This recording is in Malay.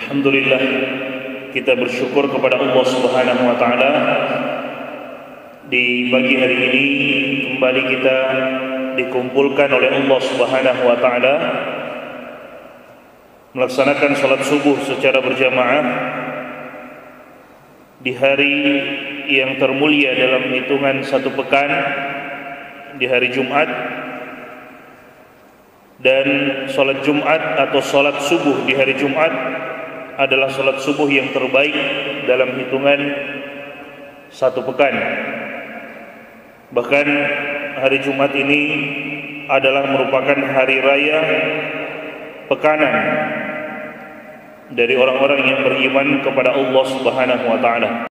Alhamdulillah kita bersyukur kepada Allah Subhanahu wa taala. Di pagi hari ini kembali kita dikumpulkan oleh Allah Subhanahu wa taala. Melaksanakan salat subuh secara berjamaah. Di hari yang termulia dalam hitungan satu pekan di hari Jumat. Dan solat Jumat atau solat subuh di hari Jumat adalah solat subuh yang terbaik dalam hitungan satu pekan. Bahkan hari Jumat ini adalah merupakan hari raya pekanan dari orang-orang yang beriman kepada Allah Subhanahu wa taala.